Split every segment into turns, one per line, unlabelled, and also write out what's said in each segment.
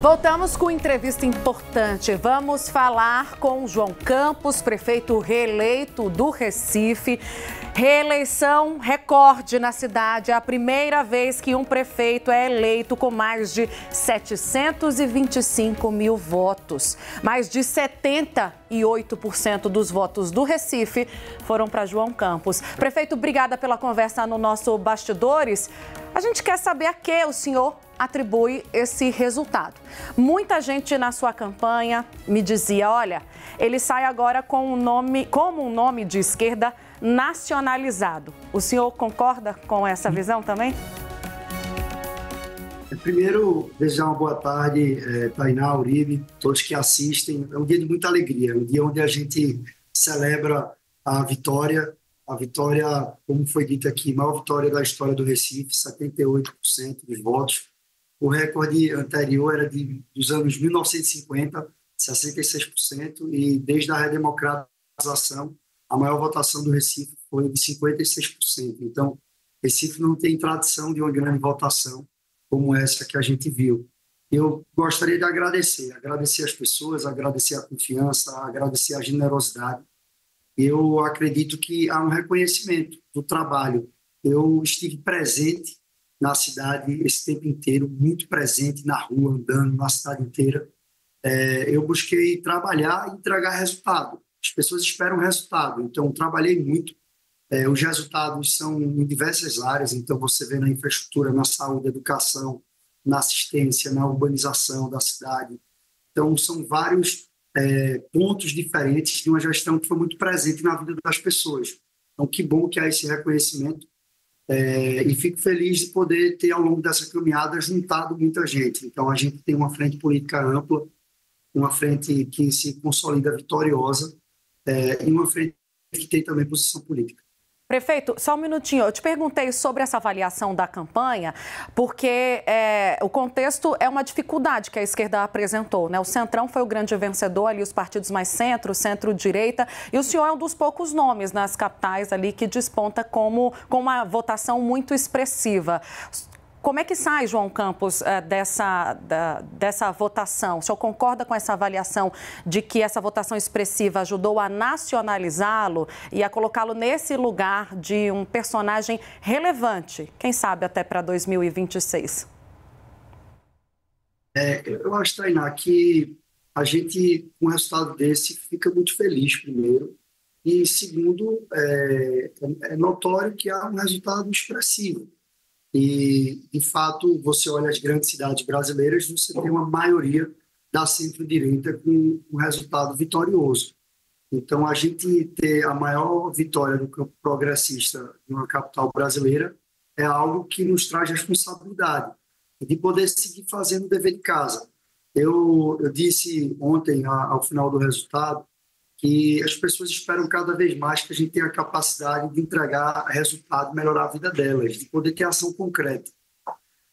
Voltamos com entrevista importante. Vamos falar com João Campos, prefeito reeleito do Recife. Reeleição recorde na cidade. É a primeira vez que um prefeito é eleito com mais de 725 mil votos. Mais de 78% dos votos do Recife foram para João Campos. Prefeito, obrigada pela conversa no nosso Bastidores. A gente quer saber a que o senhor atribui esse resultado. Muita gente na sua campanha me dizia: olha, ele sai agora com um nome, como um nome de esquerda nacionalizado. O senhor concorda com essa visão também?
Primeiro, desejar uma boa tarde, é, Tainá, Uribe, todos que assistem. É um dia de muita alegria, um dia onde a gente celebra a vitória, a vitória, como foi dito aqui, maior vitória da história do Recife, 78% dos votos, o recorde anterior era de, dos anos 1950, 66%, e desde a redemocratização, a maior votação do Recife foi de 56%. Então, Recife não tem tradição de uma grande votação como essa que a gente viu. Eu gostaria de agradecer, agradecer as pessoas, agradecer a confiança, agradecer a generosidade. Eu acredito que há um reconhecimento do trabalho. Eu estive presente na cidade esse tempo inteiro, muito presente na rua, andando na cidade inteira. É, eu busquei trabalhar e entregar resultado. As pessoas esperam resultado, então trabalhei muito. É, os resultados são em diversas áreas, então você vê na infraestrutura, na saúde, educação, na assistência, na urbanização da cidade. Então são vários é, pontos diferentes de uma gestão que foi muito presente na vida das pessoas. Então que bom que há esse reconhecimento é, e fico feliz de poder ter, ao longo dessa caminhada, juntado muita gente. Então, a gente tem uma frente política ampla, uma frente que se consolida vitoriosa é, e uma frente que tem também posição política.
Prefeito, só um minutinho. Eu te perguntei sobre essa avaliação da campanha, porque é, o contexto é uma dificuldade que a esquerda apresentou. Né? O Centrão foi o grande vencedor, ali os partidos mais centro, centro-direita, e o senhor é um dos poucos nomes nas capitais ali que desponta como com uma votação muito expressiva. Como é que sai, João Campos, eh, dessa, dessa votação? O senhor concorda com essa avaliação de que essa votação expressiva ajudou a nacionalizá-lo e a colocá-lo nesse lugar de um personagem relevante, quem sabe até para 2026?
É, eu acho, Tainá, que a gente, com um resultado desse, fica muito feliz, primeiro. E, segundo, é, é notório que há um resultado expressivo e, de fato, você olha as grandes cidades brasileiras, você tem uma maioria da centro-direita com um resultado vitorioso. Então, a gente ter a maior vitória do campo progressista em uma capital brasileira é algo que nos traz responsabilidade de poder seguir fazendo o dever de casa. Eu, eu disse ontem, ao final do resultado, que as pessoas esperam cada vez mais que a gente tenha a capacidade de entregar resultado, melhorar a vida delas, de poder ter ação concreta.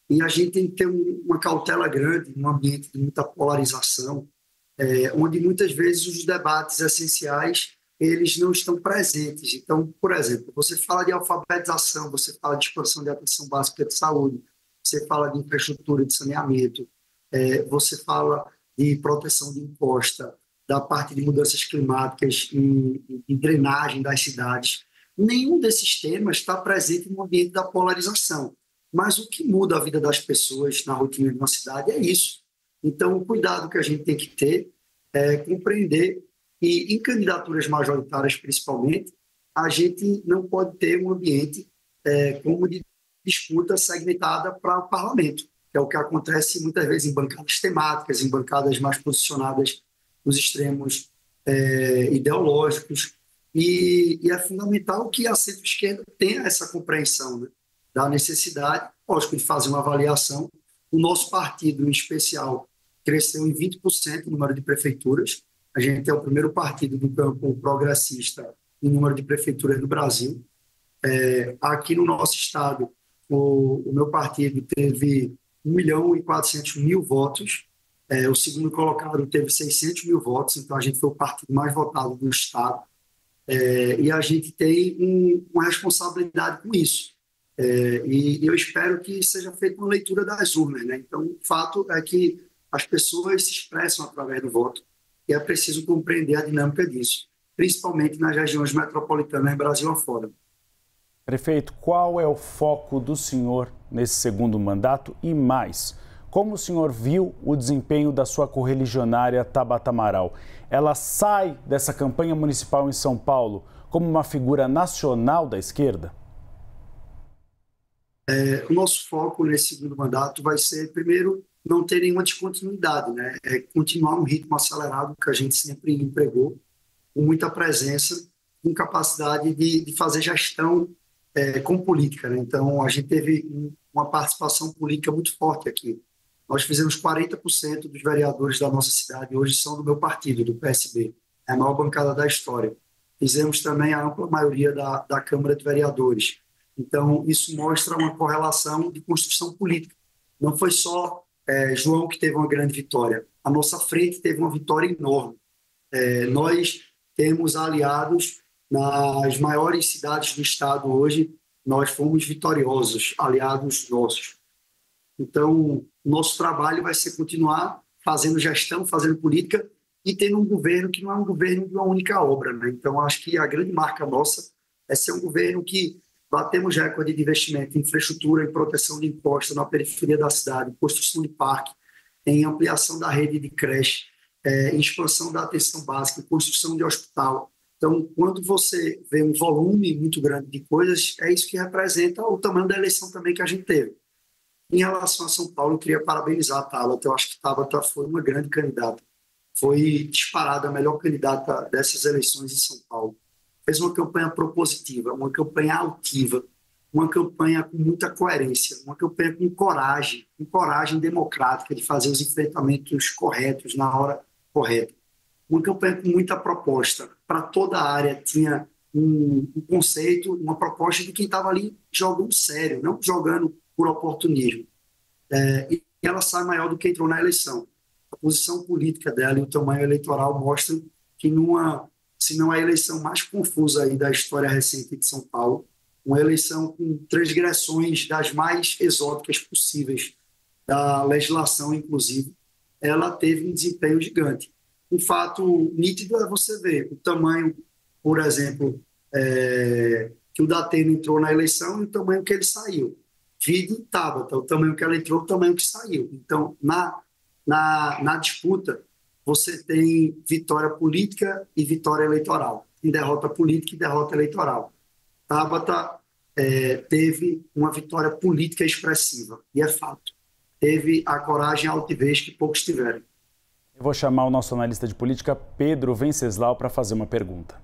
E a gente tem que ter uma cautela grande, um ambiente de muita polarização, é, onde muitas vezes os debates essenciais eles não estão presentes. Então, por exemplo, você fala de alfabetização, você fala de expansão de atenção básica de saúde, você fala de infraestrutura de saneamento, é, você fala de proteção de imposta, da parte de mudanças climáticas e, e drenagem das cidades. Nenhum desses temas está presente no ambiente da polarização. Mas o que muda a vida das pessoas na rotina de uma cidade é isso. Então, o cuidado que a gente tem que ter é compreender e, em candidaturas majoritárias, principalmente, a gente não pode ter um ambiente é, como de disputa segmentada para o parlamento, que é o que acontece muitas vezes em bancadas temáticas, em bancadas mais posicionadas nos extremos é, ideológicos. E, e, é fundamental que a centro-esquerda tenha essa compreensão né, da necessidade, lógico, de fazer uma avaliação. O nosso partido, em especial, cresceu em 20% o número de prefeituras. A gente é o primeiro partido do campo progressista em número de prefeituras do Brasil. É, aqui no nosso estado, o, o meu partido teve 1 milhão e 400 mil votos, é, o segundo colocado teve 600 mil votos, então a gente foi o partido mais votado do Estado. É, e a gente tem um, uma responsabilidade com isso. É, e eu espero que seja feita uma leitura das urnas. Né? Então, o fato é que as pessoas se expressam através do voto e é preciso compreender a dinâmica disso, principalmente nas regiões metropolitanas Brasil afora.
Prefeito, qual é o foco do senhor nesse segundo mandato e mais? Como o senhor viu o desempenho da sua correligionária Tabata Amaral? Ela sai dessa campanha municipal em São Paulo como uma figura nacional da esquerda?
É, o nosso foco nesse segundo mandato vai ser, primeiro, não ter nenhuma descontinuidade, né? É continuar um ritmo acelerado que a gente sempre empregou, com muita presença, com capacidade de, de fazer gestão é, com política, né? Então, a gente teve uma participação política muito forte aqui. Nós fizemos 40% dos vereadores da nossa cidade hoje são do meu partido, do PSB, é a maior bancada da história. Fizemos também a ampla maioria da, da Câmara de Vereadores. Então, isso mostra uma correlação de construção política. Não foi só é, João que teve uma grande vitória. A nossa frente teve uma vitória enorme. É, nós temos aliados nas maiores cidades do estado hoje. Nós fomos vitoriosos, aliados nossos. Então, nosso trabalho vai ser continuar fazendo gestão, fazendo política e tendo um governo que não é um governo de uma única obra. Né? Então, acho que a grande marca nossa é ser um governo que Batemos recorde de investimento em infraestrutura e proteção de impostos na periferia da cidade, construção de parque, em ampliação da rede de creche, é, em expansão da atenção básica, construção de hospital. Então, quando você vê um volume muito grande de coisas, é isso que representa o tamanho da eleição também que a gente teve. Em relação a São Paulo, eu queria parabenizar a Tabata. Eu acho que Tabata foi uma grande candidata. Foi disparada a melhor candidata dessas eleições em São Paulo fez uma campanha propositiva, uma campanha altiva, uma campanha com muita coerência, uma campanha com coragem, com coragem democrática de fazer os enfrentamentos corretos na hora correta. Uma campanha com muita proposta. Para toda a área tinha um, um conceito, uma proposta de quem estava ali jogando sério, não jogando por oportunismo. É, e ela sai maior do que entrou na eleição. A posição política dela e o tamanho eleitoral mostram que numa se não a eleição mais confusa aí da história recente de São Paulo, uma eleição com transgressões das mais exóticas possíveis da legislação, inclusive, ela teve um desempenho gigante. Um fato nítido é você ver o tamanho, por exemplo, é, que o Datena entrou na eleição e o tamanho que ele saiu. Vide Tabata, o tamanho que ela entrou, o tamanho que saiu. Então, na, na, na disputa, você tem vitória política e vitória eleitoral, em derrota política e derrota eleitoral. Tabata é, teve uma vitória política expressiva, e é fato. Teve a coragem e a altivez que poucos tiveram.
Eu vou chamar o nosso analista de política, Pedro Venceslau, para fazer uma pergunta.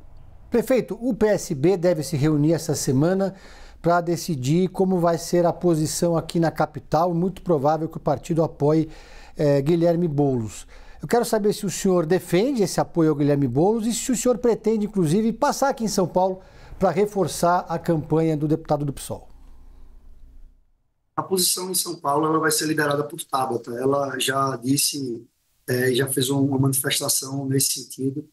Prefeito, o PSB deve se reunir essa semana para decidir como vai ser a posição aqui na capital. Muito provável que o partido apoie é, Guilherme Boulos. Eu quero saber se o senhor defende esse apoio ao Guilherme Boulos e se o senhor pretende, inclusive, passar aqui em São Paulo para reforçar a campanha do deputado do PSOL.
A posição em São Paulo ela vai ser liderada por Tabata. Ela já disse, é, já fez uma manifestação nesse sentido,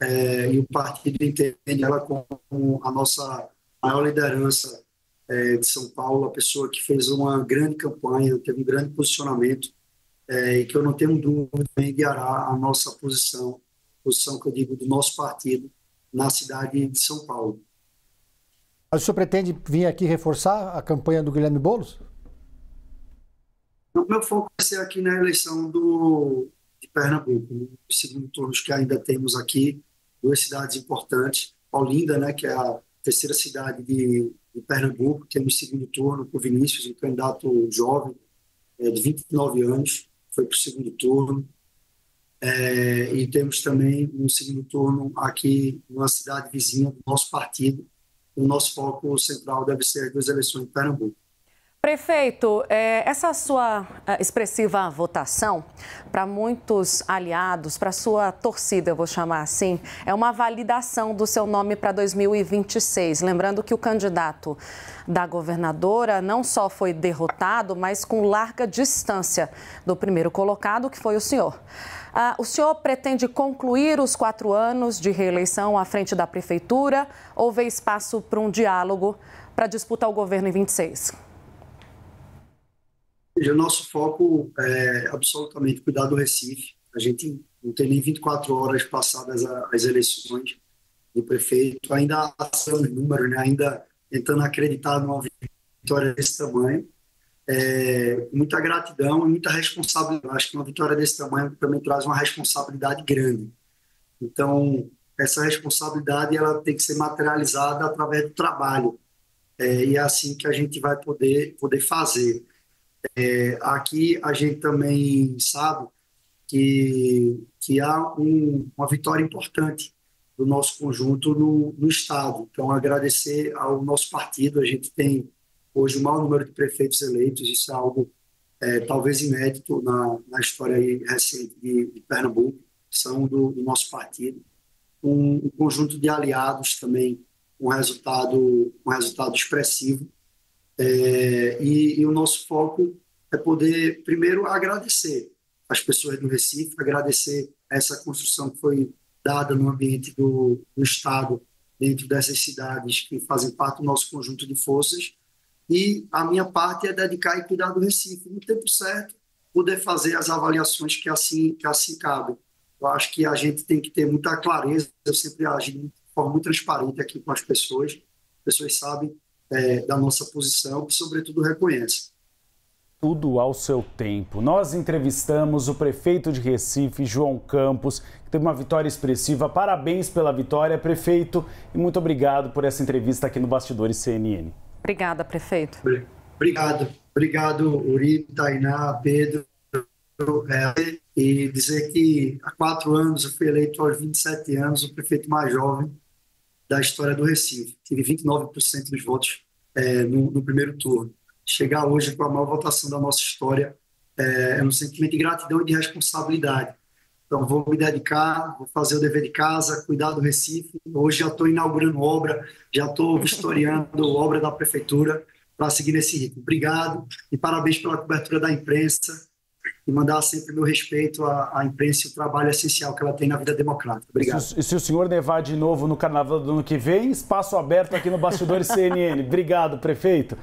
é, e o partido entende ela como a nossa maior liderança é, de São Paulo, a pessoa que fez uma grande campanha, teve um grande posicionamento é, e que eu não tenho dúvida em guiará a nossa posição, posição que eu digo do nosso partido na cidade de São Paulo.
Mas o senhor pretende vir aqui reforçar a campanha do Guilherme Boulos?
O meu foco vai ser aqui na eleição do, de Pernambuco, no segundo turno que ainda temos aqui, duas cidades importantes, Olinda, né, que é a terceira cidade de, de Pernambuco, temos segundo turno com Vinícius, um candidato jovem, é, de 29 anos, foi para o segundo turno. É, e temos também um segundo turno aqui numa cidade vizinha do nosso partido. O nosso foco central deve ser as duas eleições em Pernambuco.
Prefeito, é, essa sua é, expressiva votação, para muitos aliados, para sua torcida, eu vou chamar assim, é uma validação do seu nome para 2026. Lembrando que o candidato da governadora não só foi derrotado, mas com larga distância do primeiro colocado, que foi o senhor. Ah, o senhor pretende concluir os quatro anos de reeleição à frente da prefeitura ou vê espaço para um diálogo para disputar o governo em 26?
O nosso foco é absolutamente cuidar do Recife. A gente não tem nem 24 horas passadas as eleições do prefeito, ainda são números, né? ainda tentando acreditar numa vitória desse tamanho. É, muita gratidão e muita responsabilidade. Acho que uma vitória desse tamanho também traz uma responsabilidade grande. Então, essa responsabilidade ela tem que ser materializada através do trabalho. É, e é assim que a gente vai poder, poder fazer. É, aqui a gente também sabe que, que há um, uma vitória importante do nosso conjunto no, no Estado. Então, agradecer ao nosso partido, a gente tem hoje o maior número de prefeitos eleitos, isso é algo é, talvez inédito na, na história recente de, de Pernambuco, são do, do nosso partido. Um, um, conjunto de aliados também, um resultado, um resultado expressivo. É, e, e o nosso foco é poder, primeiro, agradecer as pessoas do Recife, agradecer essa construção que foi dada no ambiente do, do Estado, dentro dessas cidades que fazem parte do nosso conjunto de forças. E a minha parte é dedicar e cuidar do Recife, no tempo certo, poder fazer as avaliações que assim, que assim cabem. Eu acho que a gente tem que ter muita clareza, eu sempre agi de forma muito transparente aqui com as pessoas, as pessoas sabem é, da nossa posição e, sobretudo, reconhecem
tudo ao seu tempo. Nós entrevistamos o prefeito de Recife, João Campos, que teve uma vitória expressiva. Parabéns pela vitória, prefeito, e muito obrigado por essa entrevista aqui no Bastidores CNN.
Obrigada, prefeito.
Obrigado. Obrigado, Uri, Tainá, Pedro. É, e dizer que há quatro anos eu fui eleito aos 27 anos o prefeito mais jovem da história do Recife. Tive 29% dos votos é, no, no primeiro turno chegar hoje com a maior votação da nossa história é, é um sentimento de gratidão e de responsabilidade. Então, vou me dedicar, vou fazer o dever de casa, cuidar do Recife. Hoje já estou inaugurando obra, já estou vistoriando obra da prefeitura para seguir nesse ritmo. Obrigado e parabéns pela cobertura da imprensa e mandar sempre meu respeito à, à, imprensa e o trabalho essencial que ela tem na vida democrática. Obrigado.
E se, se, o senhor nevar de novo no carnaval do ano que vem, espaço aberto aqui no Bastidores CNN. Obrigado, prefeito.